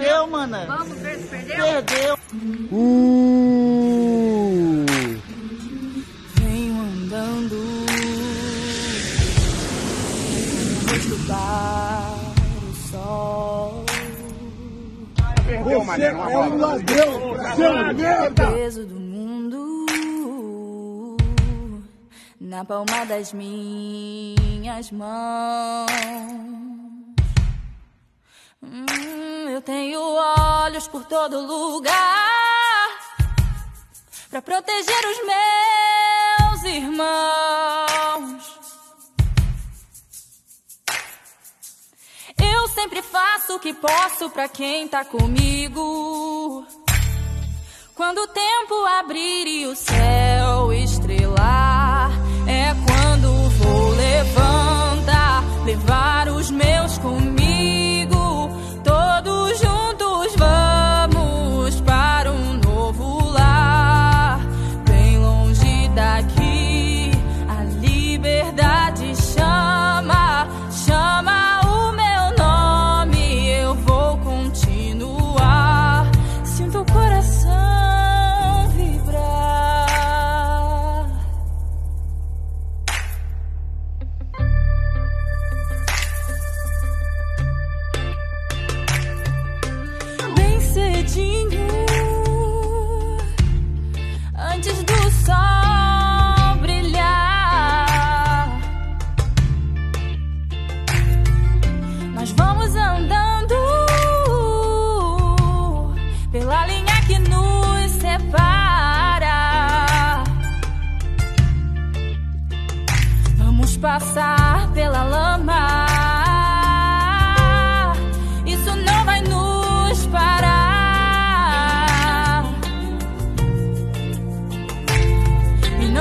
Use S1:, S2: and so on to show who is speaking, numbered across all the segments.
S1: perdeu, mana.
S2: Vamos ver se perdeu.
S1: Perdeu.
S3: Uh!
S4: Venho andando com o sol.
S3: Você é um ladrão, seu merda!
S4: peso do mundo na palma das minhas mãos. Eu tenho olhos por todo lugar para proteger os meus irmãos. Eu sempre faço o que posso para quem tá comigo. Quando o tempo abrir e o céu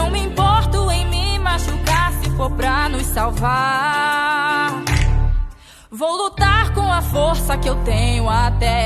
S4: não me importo em me machucar se for pra nos salvar. Vou lutar com a força que eu tenho até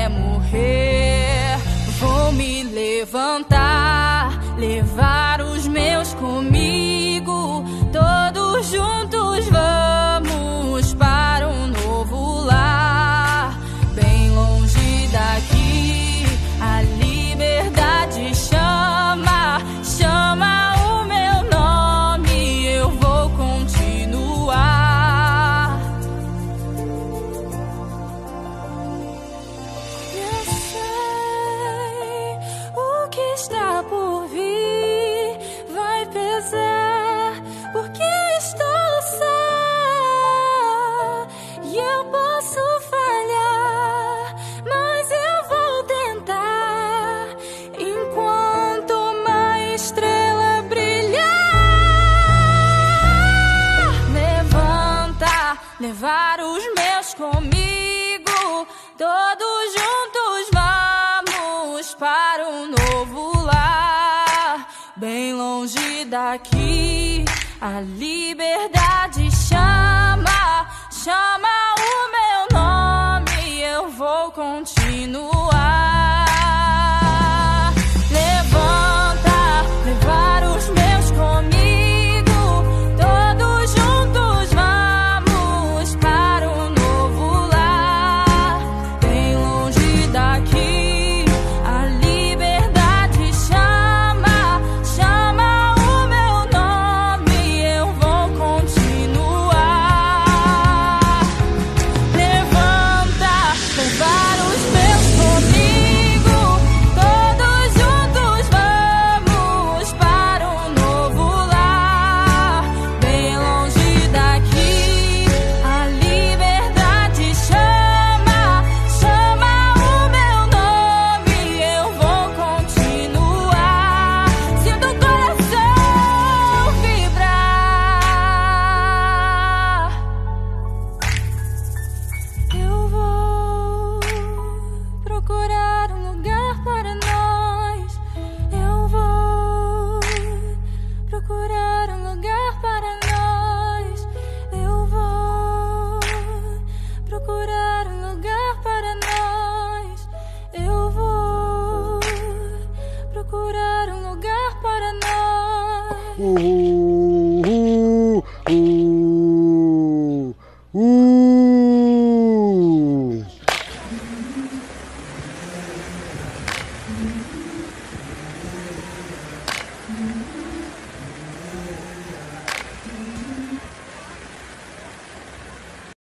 S4: estrela brilhar. Levanta, levar os meus comigo. Todos juntos vamos para um novo lar, bem longe daqui. A liberdade chama, chama Mm-hmm.